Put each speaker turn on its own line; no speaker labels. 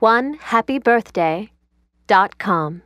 onehappybirthday.com.